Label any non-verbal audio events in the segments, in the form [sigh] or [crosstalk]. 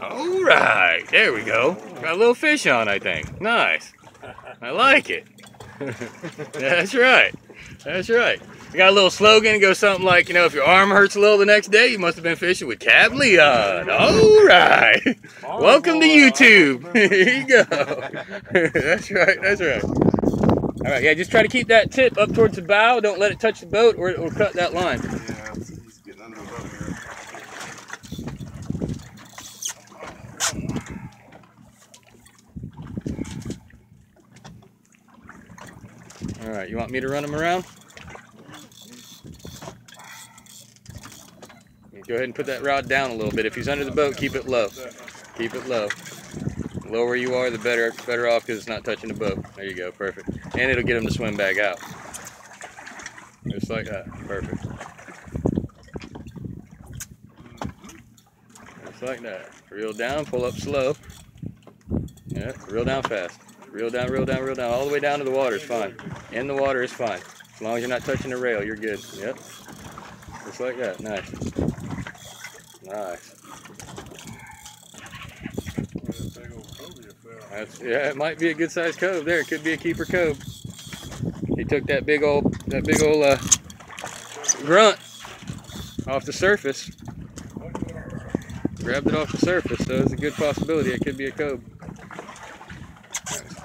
All right, there we go. Got a little fish on, I think. Nice. I like it. [laughs] That's right. That's right. We got a little slogan. It goes something like, you know, if your arm hurts a little the next day, you must have been fishing with Cap Leon. All right. Welcome to YouTube. [laughs] Here you go. [laughs] that's right. That's right. All right. Yeah, just try to keep that tip up towards the bow. Don't let it touch the boat or it will cut that line. Yeah, he's getting under the boat here. All right. You want me to run him around? Go ahead and put that rod down a little bit. If he's under the boat, keep it low. Keep it low. The lower you are, the better better off because it's not touching the boat. There you go, perfect. And it'll get him to swim back out. Just like that, perfect. Just like that. Reel down, pull up slow. Yeah, reel down fast. Reel down, reel down, reel down. All the way down to the water is fine. In the water is fine. As long as you're not touching the rail, you're good. Yep. Just like that. Nice. Nice. That's, yeah, it might be a good sized cove there. It could be a keeper cove. He took that big old that big old uh, grunt off the surface. Grabbed it off the surface, so it's a good possibility it could be a cove.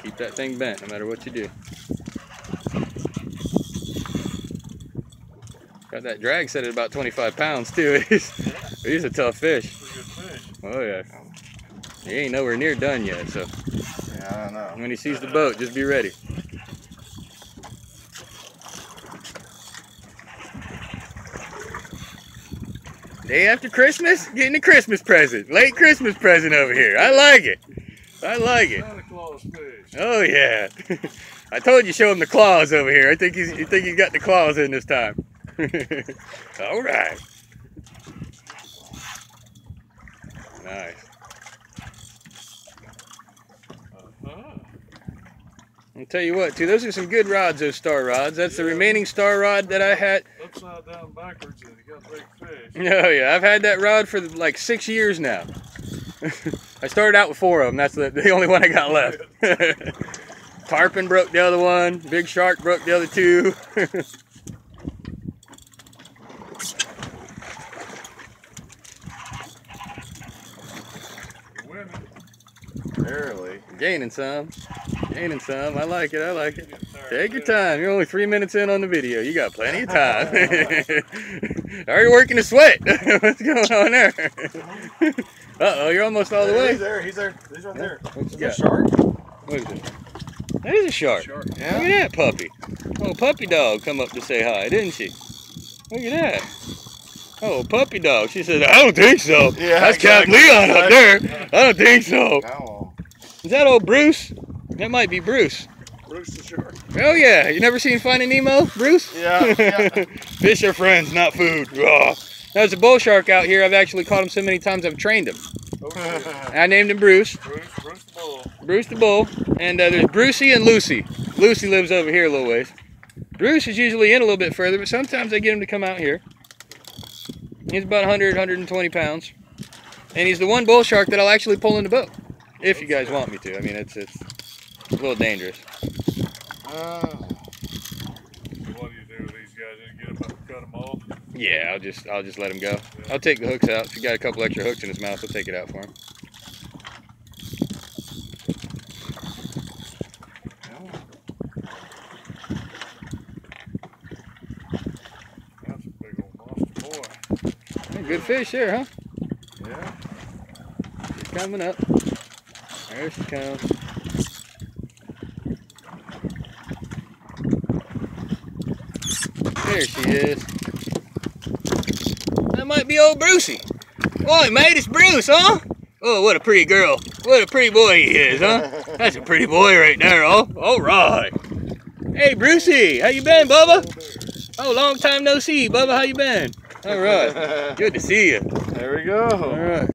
Keep that thing bent no matter what you do. Got that drag set at about 25 pounds too. [laughs] He's, he's a tough fish. Good fish. Oh yeah. He ain't nowhere near done yet, so Yeah, I don't know. when he sees the boat, just be ready. Day after Christmas, getting a Christmas present. Late Christmas present over here. I like it. I like it. Santa Claus fish. Oh yeah. [laughs] I told you show him the claws over here. I think he's you think he's got the claws in this time. [laughs] All right. Nice. Uh-huh. I'll tell you what, too, those are some good rods, those star rods. That's the remaining star rod that I had. Upside down backwards and you got big fish. [laughs] Oh, yeah, I've had that rod for like six years now. I started out with four of them. That's the, the only one I got left. [laughs] Tarpon broke the other one. Big Shark broke the other two. Barely. [laughs] Gaining some. Gaining some. I like it. I like it. Take your time. You're only three minutes in on the video. You got plenty of time. [laughs] [laughs] Already working the sweat. [laughs] What's going on there? [laughs] Uh oh, you're almost all the way. He's there. He's there. He's right there. What you Is that a shark? What is it? That is a shark. Shark. Look at that puppy. Oh, puppy dog come up to say hi, didn't she? Look at that. Oh, puppy dog. She said, I don't think so. Yeah, That's Cap exactly. Leon up there. I don't think so. Is that old Bruce? That might be Bruce. Bruce the shark. Oh yeah, you never seen Finding Nemo, Bruce? Yeah, yeah. [laughs] Fish are friends, not food. Ugh. There's a bull shark out here. I've actually caught him so many times I've trained him. I named him Bruce, Bruce, Bruce the bull. Bruce the bull, and uh, there's Brucey and Lucy. Lucy lives over here a little ways. Bruce is usually in a little bit further, but sometimes I get him to come out here. He's about 100, 120 pounds, and he's the one bull shark that I'll actually pull in the boat, if you guys want me to. I mean, it's it's a little dangerous. Uh, what do you do with these guys? You get them up cut them off? Yeah, I'll just I'll just let him go. I'll take the hooks out. If you got a couple extra hooks in his mouth, I'll take it out for him. That's a big old monster boy. Hey, Good fish there, huh? Yeah. She's coming up. There she comes. That might be old Brucey. Boy, mate, it's Bruce, huh? Oh, what a pretty girl. What a pretty boy he is, huh? That's a pretty boy right there, oh. All right. Hey, Brucey, how you been, Bubba? Oh, long time no see, Bubba. How you been? All right. Good to see you. There we go. All right.